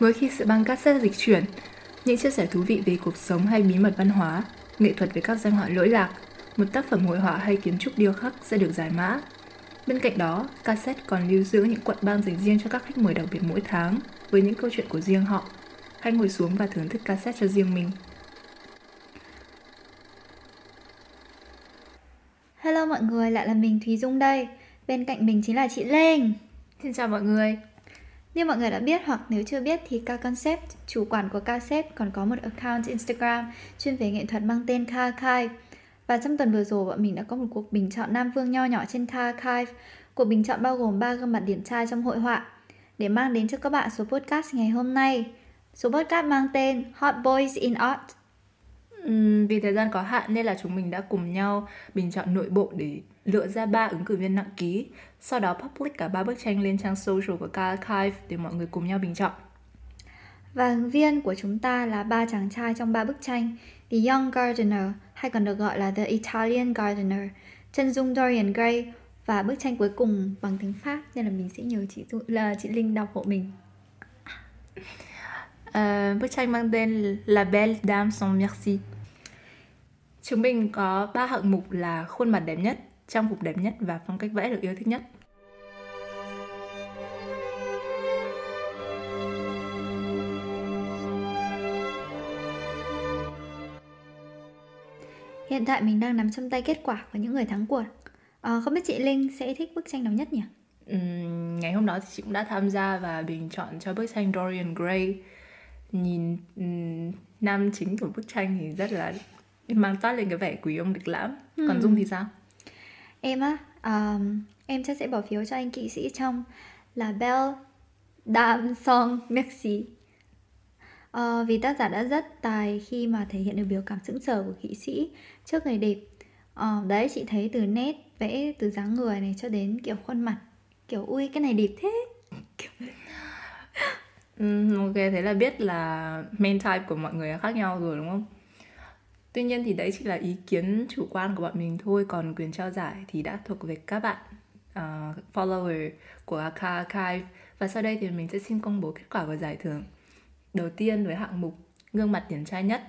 Mỗi khi sự băng cassette dịch chuyển, những chia sẻ thú vị về cuộc sống hay bí mật văn hóa, nghệ thuật về các danh họa lỗi lạc, một tác phẩm hội họa hay kiến trúc điêu khắc sẽ được giải mã. Bên cạnh đó, cassette còn lưu giữ những cuộn băng dành riêng cho các khách mời đặc biệt mỗi tháng với những câu chuyện của riêng họ. Hãy ngồi xuống và thưởng thức cassette cho riêng mình. Hello mọi người, lại là mình Thúy Dung đây. Bên cạnh mình chính là chị Linh. Xin chào mọi người. Như mọi người đã biết hoặc nếu chưa biết thì K Concept, chủ quản của Cassette còn có một account Instagram chuyên về nghệ thuật mang tên K Archive. Và trong tuần vừa rồi bọn mình đã có một cuộc bình chọn Nam Vương nho nhỏ trên K Archive. Cuộc bình chọn bao gồm 3 gương mặt điển trai trong hội họa để mang đến cho các bạn số podcast ngày hôm nay. Số podcast mang tên Hot Boys in Art. Uhm, vì thời gian có hạn nên là chúng mình đã cùng nhau bình chọn nội bộ để lựa ra ba ứng cử viên nặng ký. Sau đó public cả ba bức tranh lên trang social của Archive để mọi người cùng nhau bình chọn. Và ứng viên của chúng ta là ba chàng trai trong ba bức tranh The Young Gardener hay còn được gọi là The Italian Gardener, chân dung Dorian Gray và bức tranh cuối cùng bằng tiếng Pháp nên là mình sẽ nhờ chị là chị Linh đọc hộ mình. Uh, bức tranh mang tên La Belle Dame sans Merci. Chúng mình có ba hạng mục là khuôn mặt đẹp nhất, trang phục đẹp nhất và phong cách vẽ được yêu thích nhất. Hiện tại mình đang nắm trong tay kết quả của những người thắng cuộc. À, không biết chị Linh sẽ thích bức tranh nào nhất nhỉ? Uhm, ngày hôm đó thì chị cũng đã tham gia và bình chọn cho bức tranh Dorian Gray. Nhìn um, nam chính của bức tranh thì rất là mang toát lên cái vẻ quý ông lịch lãm. Ừ. Còn Dung thì sao? Em á, um, em chắc sẽ bỏ phiếu cho anh kỵ sĩ trong là Belle Dame Song Merci. Uh, vì tác giả đã rất tài khi mà thể hiện được biểu cảm sững sờ của kỵ sĩ trước người đẹp. Uh, đấy chị thấy từ nét vẽ từ dáng người này cho đến kiểu khuôn mặt kiểu ui cái này đẹp thế. um, ok thế là biết là main type của mọi người khác nhau rồi đúng không? Tuy nhiên thì đấy chỉ là ý kiến chủ quan của bọn mình thôi Còn quyền trao giải thì đã thuộc về các bạn uh, follower của AK Archive Và sau đây thì mình sẽ xin công bố kết quả của giải thưởng Đầu tiên với hạng mục gương mặt điển trai nhất.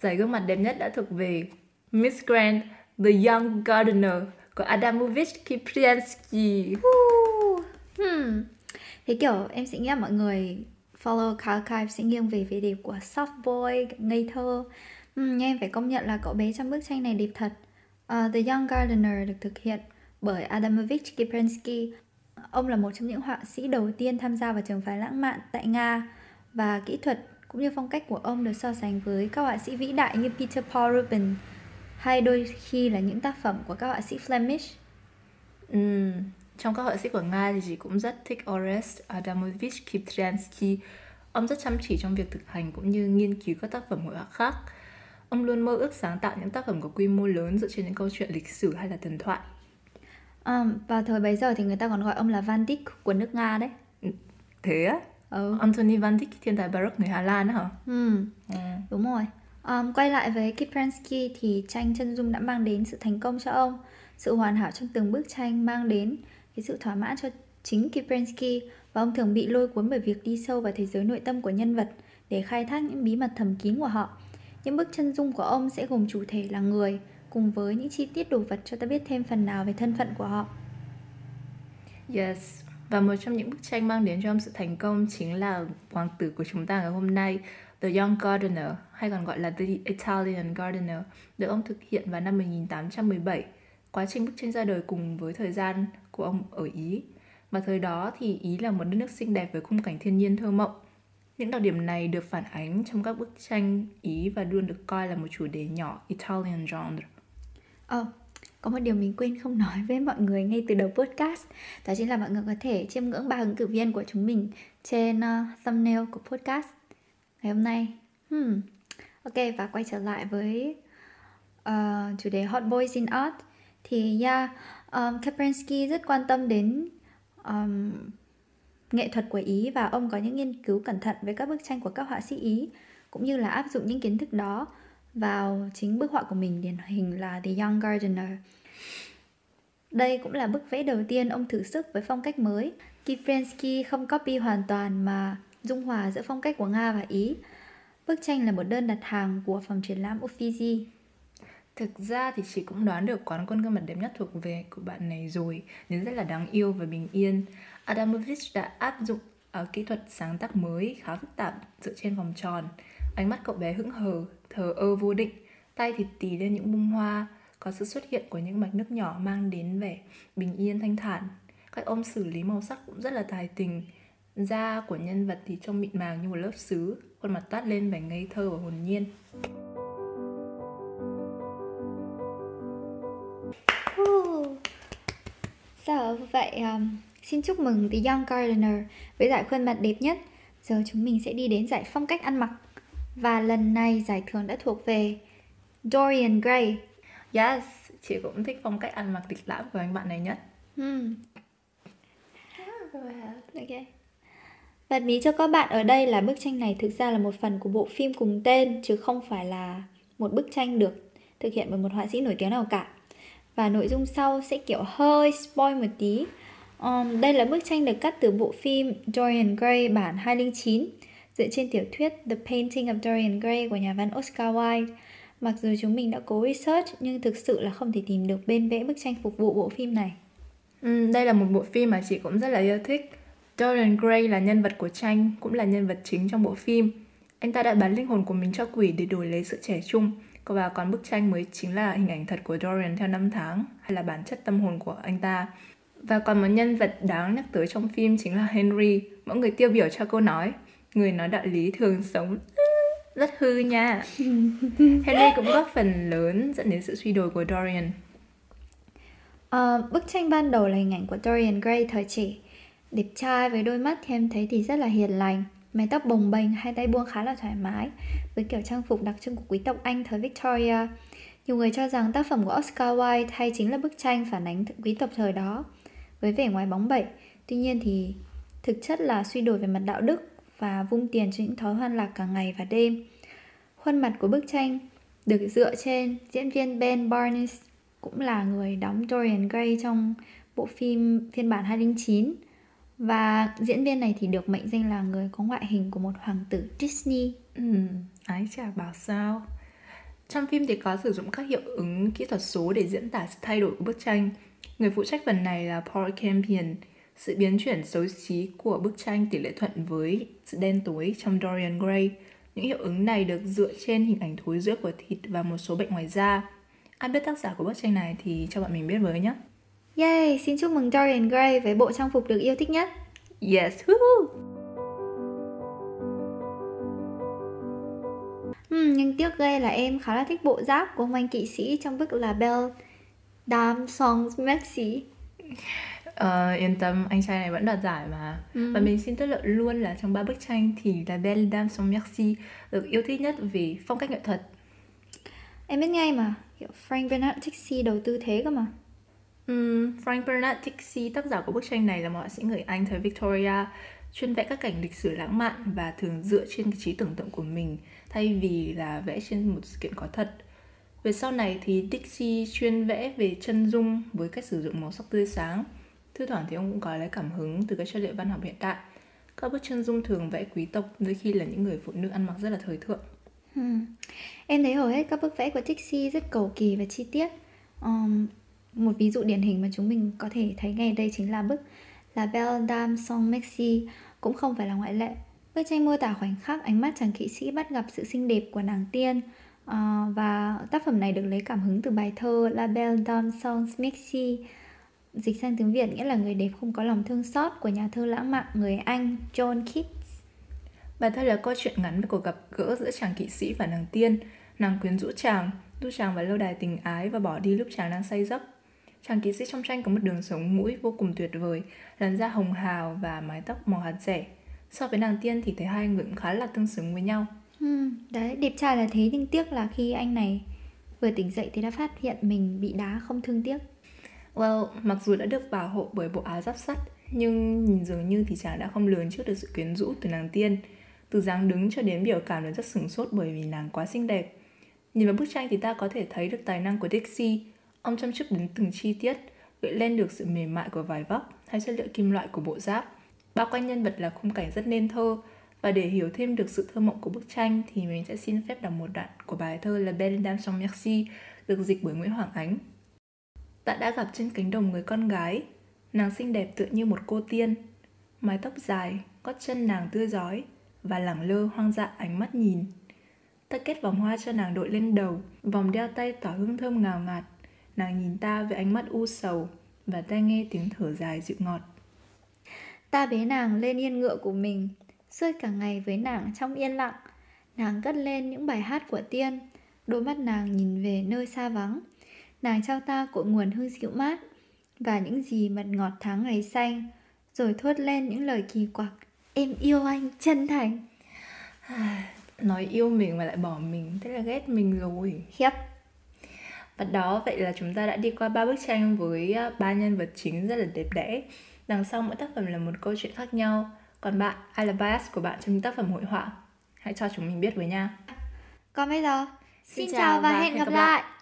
Giải gương mặt đẹp nhất đã thuộc về Miss Grand The Young Gardener của Adamovich Kipriansky hmm. Thế kiểu em sẽ nghĩ là mọi người follow Archive sẽ nghiêng về vẻ đẹp của soft boy, ngây thơ. Uhm, em phải công nhận là cậu bé trong bức tranh này đẹp thật. Uh, The Young Gardener được thực hiện bởi Adamovich Kiprensky. Ông là một trong những họa sĩ đầu tiên tham gia vào trường phái lãng mạn tại Nga và kỹ thuật cũng như phong cách của ông được so sánh với các họa sĩ vĩ đại như Peter Paul Rubens hay đôi khi là những tác phẩm của các họa sĩ Flemish. Uhm, trong các họa sĩ của Nga thì chị cũng rất thích Orest Adamovich Kipriansky. Ông rất chăm chỉ trong việc thực hành cũng như nghiên cứu các tác phẩm hội họa khác. Ông luôn mơ ước sáng tạo những tác phẩm có quy mô lớn dựa trên những câu chuyện lịch sử hay là thần thoại. À, vào thời bấy giờ thì người ta còn gọi ông là Van Dyck của nước Nga đấy. Ừ, thế á? Ừ. Anthony Van Dyck, thiên tài Baroque người Hà Lan hả? Ừ, ừ. đúng rồi. Um, quay lại với Kipransky thì tranh chân dung đã mang đến sự thành công cho ông. Sự hoàn hảo trong từng bức tranh mang đến cái sự thỏa mãn cho chính Kiprensky và ông thường bị lôi cuốn bởi việc đi sâu vào thế giới nội tâm của nhân vật để khai thác những bí mật thầm kín của họ. Những bức chân dung của ông sẽ gồm chủ thể là người cùng với những chi tiết đồ vật cho ta biết thêm phần nào về thân phận của họ. Yes, và một trong những bức tranh mang đến cho ông sự thành công chính là hoàng tử của chúng ta ngày hôm nay, The Young Gardener, hay còn gọi là The Italian Gardener, được ông thực hiện vào năm 1817 quá trình bức tranh ra đời cùng với thời gian của ông ở Ý. Và thời đó thì Ý là một đất nước xinh đẹp với khung cảnh thiên nhiên thơ mộng. Những đặc điểm này được phản ánh trong các bức tranh Ý và luôn được coi là một chủ đề nhỏ Italian genre. Ờ, oh, có một điều mình quên không nói với mọi người ngay từ đầu podcast Đó chính là mọi người có thể chiêm ngưỡng ba ứng cử viên của chúng mình trên uh, thumbnail của podcast ngày hôm nay hmm. Ok, và quay trở lại với uh, chủ đề Hot Boys in Art thì yeah, um, Kaprensky rất quan tâm đến um, nghệ thuật của Ý và ông có những nghiên cứu cẩn thận về các bức tranh của các họa sĩ Ý cũng như là áp dụng những kiến thức đó vào chính bức họa của mình điển hình là The Young Gardener. Đây cũng là bức vẽ đầu tiên ông thử sức với phong cách mới. Kiprensky không copy hoàn toàn mà dung hòa giữa phong cách của Nga và Ý. Bức tranh là một đơn đặt hàng của phòng triển lãm Uffizi. Thực ra thì chị cũng đoán được quán quân gương mặt đẹp nhất thuộc về của bạn này rồi Nhìn rất là đáng yêu và bình yên. Adamovich đã áp dụng ở kỹ thuật sáng tác mới khá phức tạp dựa trên vòng tròn. Ánh mắt cậu bé hững hờ, thờ ơ vô định. Tay thì tì lên những bông hoa Có sự xuất hiện của những mạch nước nhỏ mang đến vẻ bình yên thanh thản. Cách ông xử lý màu sắc cũng rất là tài tình. Da của nhân vật thì trông mịn màng như một lớp sứ Khuôn mặt toát lên vẻ ngây thơ và hồn nhiên. Sao vậy um, xin chúc mừng The Young Gardener với giải khuôn mặt đẹp nhất. Giờ chúng mình sẽ đi đến giải phong cách ăn mặc. Và lần này giải thưởng đã thuộc về Dorian Gray. Yes, chị cũng thích phong cách ăn mặc lịch lãm của anh bạn này nhất. Hmm. Okay. Bật mí cho các bạn ở đây là bức tranh này thực ra là một phần của bộ phim cùng tên chứ không phải là một bức tranh được thực hiện bởi một họa sĩ nổi tiếng nào cả và nội dung sau sẽ kiểu hơi spoil một tí. Um, đây là bức tranh được cắt từ bộ phim Dorian Gray bản 2009 dựa trên tiểu thuyết The Painting of Dorian Gray của nhà văn Oscar Wilde. Mặc dù chúng mình đã cố research nhưng thực sự là không thể tìm được bên vẽ bức tranh phục vụ bộ phim này. Ừ, đây là một bộ phim mà chị cũng rất là yêu thích. Dorian Gray là nhân vật của tranh cũng là nhân vật chính trong bộ phim. Anh ta đã bán linh hồn của mình cho quỷ để đổi lấy sự trẻ trung và còn bức tranh mới chính là hình ảnh thật của Dorian theo năm tháng hay là bản chất tâm hồn của anh ta. Và còn một nhân vật đáng nhắc tới trong phim chính là Henry, mọi người tiêu biểu cho câu nói người nói đạo lý thường sống rất hư nha. Henry cũng góp phần lớn dẫn đến sự suy đồi của Dorian. À, bức tranh ban đầu là hình ảnh của Dorian Gray thời trẻ. Đẹp trai với đôi mắt thì em thấy thì rất là hiền lành mái tóc bồng bềnh, hai tay buông khá là thoải mái, với kiểu trang phục đặc trưng của quý tộc Anh thời Victoria. Nhiều người cho rằng tác phẩm của Oscar Wilde hay chính là bức tranh phản ánh quý tộc thời đó, với vẻ ngoài bóng bẩy. Tuy nhiên thì thực chất là suy đổi về mặt đạo đức và vung tiền cho những thói hoan lạc cả ngày và đêm. Khuôn mặt của bức tranh được dựa trên diễn viên Ben Barnes cũng là người đóng Dorian Gray trong bộ phim phiên bản 2009 và diễn viên này thì được mệnh danh là người có ngoại hình của một hoàng tử Disney. Ừ, ái chà bảo sao. Trong phim thì có sử dụng các hiệu ứng kỹ thuật số để diễn tả sự thay đổi của bức tranh. Người phụ trách phần này là Paul Campion. Sự biến chuyển xấu xí của bức tranh tỷ lệ thuận với sự đen tối trong Dorian Gray. Những hiệu ứng này được dựa trên hình ảnh thối rữa của thịt và một số bệnh ngoài da. Ai biết tác giả của bức tranh này thì cho bọn mình biết với nhé. Yay, xin chúc mừng Dorian Gray với bộ trang phục được yêu thích nhất. Yes, woohoo! Hmm, nhưng tiếc ghê là em khá là thích bộ giáp của ông anh kỵ sĩ trong bức là Belle Dame Songs Merci. Uh, yên tâm, anh trai này vẫn đoạt giải mà ừ. Và mình xin tiết lộ luôn là trong ba bức tranh thì là Belle Dame Sans Merci được yêu thích nhất vì phong cách nghệ thuật Em biết ngay mà, kiểu Frank Bernard Tixi đầu tư thế cơ mà Um, Frank Bernard Dixie tác giả của bức tranh này là một họa sĩ người Anh thời Victoria, chuyên vẽ các cảnh lịch sử lãng mạn và thường dựa trên cái trí tưởng tượng của mình thay vì là vẽ trên một sự kiện có thật. Về sau này thì Dixie chuyên vẽ về chân dung với cách sử dụng màu sắc tươi sáng. Thư thoảng thì ông cũng có lấy cảm hứng từ các chất liệu văn học hiện đại. Các bức chân dung thường vẽ quý tộc đôi khi là những người phụ nữ ăn mặc rất là thời thượng. Hmm. Em thấy hầu hết các bức vẽ của Dixie rất cầu kỳ và chi tiết. Um, một ví dụ điển hình mà chúng mình có thể thấy ngay đây chính là bức La Belle Dame Sans Merci cũng không phải là ngoại lệ. Bức tranh mô tả khoảnh khắc ánh mắt chàng kỵ sĩ bắt gặp sự xinh đẹp của nàng tiên uh, và tác phẩm này được lấy cảm hứng từ bài thơ La Belle Dame Sans Merci dịch sang tiếng Việt nghĩa là người đẹp không có lòng thương xót của nhà thơ lãng mạn người Anh John Keats. Bài thơ là câu chuyện ngắn về cuộc gặp gỡ giữa chàng kỵ sĩ và nàng tiên. Nàng quyến rũ chàng, đu chàng vào lâu đài tình ái và bỏ đi lúc chàng đang say giấc. Chàng kỵ sĩ trong tranh có một đường sống mũi vô cùng tuyệt vời, làn da hồng hào và mái tóc màu hạt rẻ. So với nàng tiên thì thấy hai người cũng khá là tương xứng với nhau. Ừ, đấy, đẹp trai là thế nhưng tiếc là khi anh này vừa tỉnh dậy thì đã phát hiện mình bị đá không thương tiếc. Well, mặc dù đã được bảo hộ bởi bộ áo giáp sắt, nhưng nhìn dường như thì chàng đã không lường trước được sự quyến rũ từ nàng tiên. Từ dáng đứng cho đến biểu cảm đều rất sửng sốt bởi vì nàng quá xinh đẹp. Nhìn vào bức tranh thì ta có thể thấy được tài năng của Dixie, Ông chăm chút đến từng chi tiết, gợi lên được sự mềm mại của vải vóc hay chất liệu kim loại của bộ giáp. Bao quanh nhân vật là khung cảnh rất nên thơ, và để hiểu thêm được sự thơ mộng của bức tranh thì mình sẽ xin phép đọc một đoạn của bài thơ là Belle Dame sans Merci được dịch bởi Nguyễn Hoàng Ánh. Ta đã gặp trên cánh đồng người con gái, nàng xinh đẹp tựa như một cô tiên, mái tóc dài, gót chân nàng tươi giói và lẳng lơ hoang dạ ánh mắt nhìn. Ta kết vòng hoa cho nàng đội lên đầu, vòng đeo tay tỏa hương thơm ngào ngạt. Nàng nhìn ta với ánh mắt u sầu và ta nghe tiếng thở dài dịu ngọt. Ta bế nàng lên yên ngựa của mình, suốt cả ngày với nàng trong yên lặng. Nàng cất lên những bài hát của tiên, đôi mắt nàng nhìn về nơi xa vắng. Nàng trao ta cội nguồn hương dịu mát và những gì mật ngọt tháng ngày xanh, rồi thốt lên những lời kỳ quặc. Em yêu anh chân thành. Nói yêu mình mà lại bỏ mình, thế là ghét mình rồi. Khiếp. Và đó, vậy là chúng ta đã đi qua ba bức tranh với à, ba nhân vật chính rất là đẹp đẽ. Đằng sau mỗi tác phẩm là một câu chuyện khác nhau. Còn bạn, ai là bias của bạn trong tác phẩm hội họa? Hãy cho chúng mình biết với nha. Còn bây giờ, xin, xin chào và hẹn gặp lại. lại.